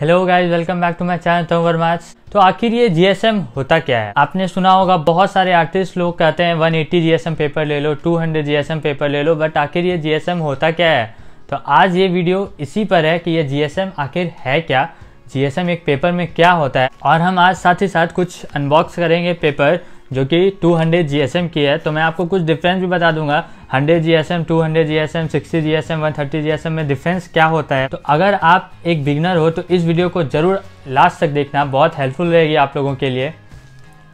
Hello guys welcome back to my channel maths तो आखिर ये जीएसएम होता क्या है? आपने सुना होगा, बहुत सारे आर्टिस्ट लोग कहते हैं 180 जीएसएम पेपर ले लो 200 जीएसएम पेपर ले लो बट आखिर ये जीएसएम होता क्या है? तो आज ये वीडियो इसी पर है कि ये जीएसएम आखिर है क्या? जीएसएम एक पेपर में क्या होता है? और हम आज साथ ही साथ कुछ अनबॉक्स करेंगे पेपर जो कि 200 GSM की है तो मैं आपको कुछ डिफरेंस भी बता दूँगा। 100 GSM, 200 GSM, 60 GSM, 130 GSM में डिफरेंस क्या होता है? तो अगर आप एक बिगनर हो तो इस वीडियो को ज़रूर लास्ट तक देखना। बहुत हेल्पफुल रहेगी आप लोगों के लिए।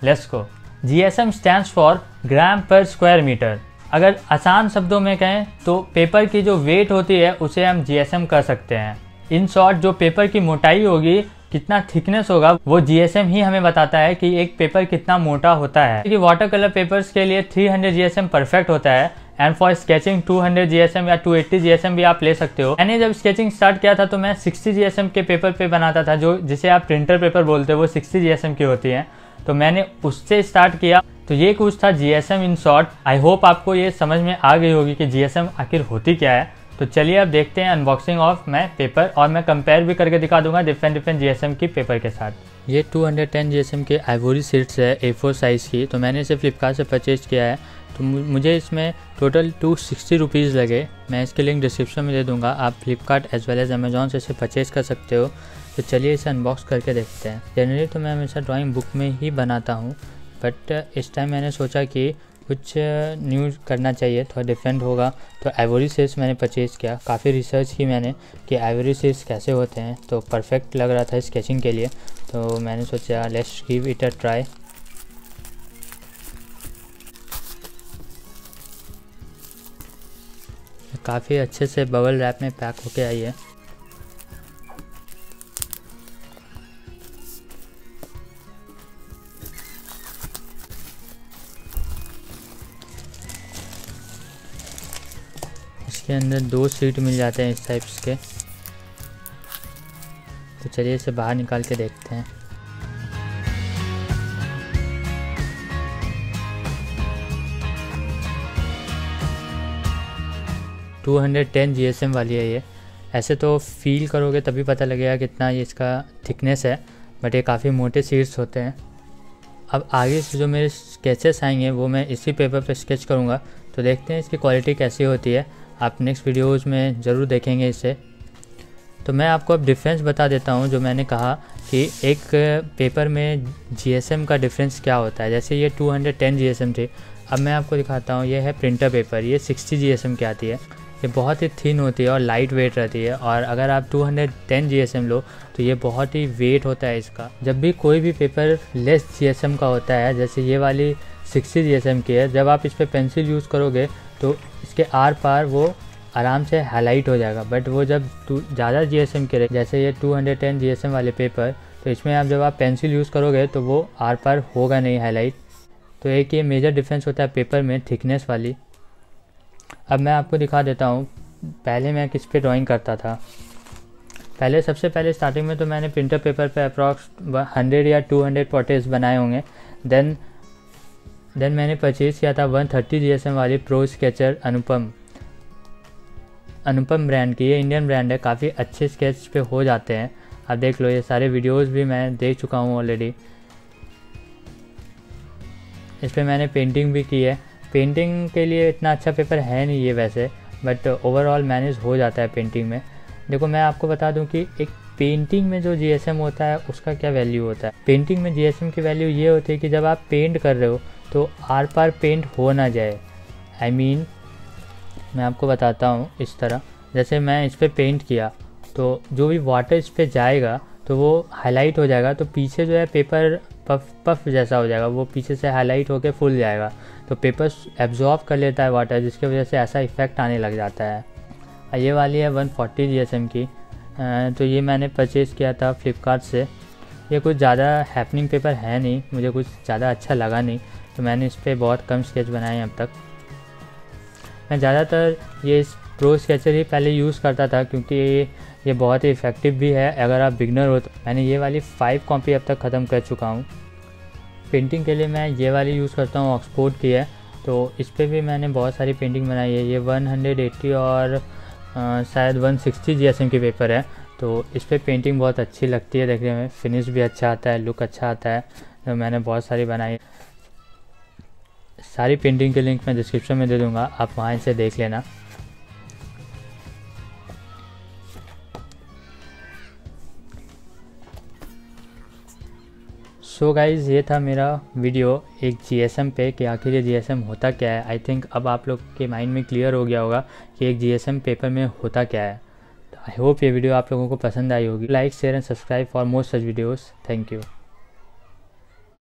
लेट्स को G S M stand for gram per square metre अगर आसान शब्दों में कहें तो पेपर की जो वेट होती है उसे हम जीएसएम कर सकते हैं। इन शॉर्ट जो पेपर की मोटाई होगी कितना थिकनेस होगा, वो जीएसएम ही हमें बताता है कि एक पेपर कितना मोटा होता है। क्योंकि वाटर कलर पेपर्स के लिए 300 जीएसएम परफेक्ट होता है एंड फॉर स्केचिंग 200 जीएसएम या 280 जीएसएम भी आप ले सकते हो। मैंने जब स्केचिंग स्टार्ट किया था तो मैं 60 जीएसएम के पेपर पे बनाता था, जो जिसे आप प्रिंटर पेपर बोलते हो, वो 60 जीएसएम की होती है। तो मैंने उससे स्टार्ट किया। तो ये कुछ था GSM in short I hope आपको ये समझ में आ गई होगी कि जीएसएम आखिर होती क्या है। तो चलिए अब देखते हैं अनबॉक्सिंग ऑफ़ मैं पेपर और मैं कंपेयर भी करके दिखा दूँगा डिफरेंट डिफरेंट जीएसएम की पेपर के साथ। ये 210 जीएसएम के आइवोरी सीट्स है ए फोर साइज़ की तो मैंने इसे फ्लिपकार्ट से परचेज किया है। तो मुझे इसमें टोटल टू सिक्सटी रुपीज़ लगे। मैं इसके लिंक डिस्क्रिप्शन में दे दूँगा, आप Flipkart as well as Amazon से इसे परचेज कर सकते हो। तो चलिए इसे अनबॉक्स करके देखते हैं। जनरली तो मैं हमेशा ड्राइंग बुक में ही बनाता हूँ बट इस टाइम मैंने सोचा कि कुछ न्यू करना चाहिए, थोड़ा डिफरेंट होगा। तो एवरी सेस मैंने परचेज़ किया। काफ़ी रिसर्च की मैंने कि एवरी सेस कैसे होते हैं। तो परफेक्ट लग रहा था स्केचिंग के लिए। तो मैंने सोचा let's give it a try काफ़ी अच्छे से बबल रैप में पैक होके आई है। इसके अंदर दो सीट मिल जाते हैं इस टाइप्स के। तो चलिए इसे बाहर निकाल के देखते हैं। Two hundred ten G S M वाली है ये। ऐसे तो फील करोगे तभी पता लगेगा कितना ये इसका थिकनेस है बट ये काफ़ी मोटे सीट्स होते हैं। अब आगे से जो मेरे स्केचेस आएँगे, वो मैं इसी पेपर पे स्केच करूँगा। तो देखते हैं इसकी क्वालिटी कैसी होती है। आप नेक्स्ट वीडियोज़ में ज़रूर देखेंगे इसे। तो मैं आपको अब डिफरेंस बता देता हूँ, जो मैंने कहा कि एक पेपर में जीएसएम का डिफरेंस क्या होता है। जैसे ये 210 जीएसएम थी, अब मैं आपको दिखाता हूँ, ये है प्रिंटर पेपर ये 60 जीएसएम की आती है। ये बहुत ही थिन होती है और लाइट वेट रहती है और अगर आप 210 जीएसएम लो तो ये बहुत ही वेट होता है इसका। जब भी कोई भी पेपर लेस जीएसएम का होता है, जैसे ये वाली 60 जीएसएम की है। जब आप इस पर पेंसिल यूज़ करोगे तो इसके आर पार वो आराम से हाईलाइट हो जाएगा। बट वो जब ज़्यादा जी एस एम के जैसे ये 210 जी एस एम वाले पेपर तो इसमें आप जब आप पेंसिल यूज़ करोगे तो वो आर पार होगा नहीं हाईलाइट। तो एक ये मेजर डिफरेंस होता है पेपर में थिकनेस वाली। अब मैं आपको दिखा देता हूँ, पहले मैं किस पे ड्राइंग करता था। पहले, सबसे पहले स्टार्टिंग में तो मैंने प्रिंटर पेपर पे अप्रॉक्स हंड्रेड या टू हंड्रेड पोटेज बनाए होंगे। देन देन मैंने परचेज़ किया था 130 थर्टी वाली pro sketcher Anupam Anupam brand की, ये इंडियन ब्रांड है, काफ़ी अच्छे स्केच पे हो जाते हैं। आप देख लो, ये सारे वीडियोस भी मैं देख चुका हूँ ऑलरेडी इस पर मैंने पेंटिंग भी की है। पेंटिंग के लिए इतना अच्छा पेपर है नहीं ये वैसे बट ओवरऑल मैनेज हो जाता है पेंटिंग में। देखो, मैं आपको बता दूँ कि एक पेंटिंग में जो जीएसएम होता है, उसका क्या वैल्यू होता है? पेंटिंग में जीएसएम की वैल्यू ये होती है कि जब आप पेंट कर रहे हो तो आर पार पेंट हो ना जाए। आई I मीन mean, मैं आपको बताता हूँ इस तरह। जैसे मैं इस पर पेंट किया तो जो भी वाटर इस पर जाएगा तो वो हाईलाइट हो जाएगा तो पीछे जो है पेपर पफ पफ जैसा हो जाएगा। वो पीछे से हाईलाइट होकर फुल जाएगा। तो पेपर एब्जॉर्ब कर लेता है वाटर जिसकी वजह से ऐसा इफ़ेक्ट आने लग जाता है। ये वाली है 140 फोर्टी की। तो ये मैंने परचेज़ किया था फ्लिपकार्ट से। ये कुछ ज़्यादा हैपनिंग पेपर है नहीं मुझे कुछ ज़्यादा अच्छा लगा नहीं। तो मैंने इस पर बहुत कम स्केच बनाए हैं अब तक। मैं ज़्यादातर ये प्रो स्केचर ही पहले यूज़ करता था क्योंकि ये बहुत ही इफ़ेक्टिव भी है। अगर आप बिगनर हो तो मैंने ये वाली फ़ाइव कॉपी अब तक ख़त्म कर चुका हूँ। पेंटिंग के लिए मैं ये वाली यूज़ करता हूँ ऑक्सफोर्ड की है। तो इस पर भी मैंने बहुत सारी पेंटिंग बनाई है। ये 180 और आ, शायद 160 जीएसएम की पेपर है। तो इस पर पेंटिंग बहुत अच्छी लगती है देखने में। फिनिश भी अच्छा आता है लुक अच्छा आता है। तो मैंने बहुत सारी बनाई। सारी पेंटिंग के लिंक मैं डिस्क्रिप्शन में दे दूँगा, आप वहाँ से देख लेना। सो so गाइज़ ये था मेरा वीडियो एक जीएसएम पे कि आखिर ये जीएसएम होता क्या है। आई थिंक अब आप लोग के माइंड में क्लियर हो गया होगा कि एक जीएसएम पेपर में होता क्या है। आई होप ये वीडियो आप लोगों को पसंद आई होगी। Like share and subscribe for more such videos thank you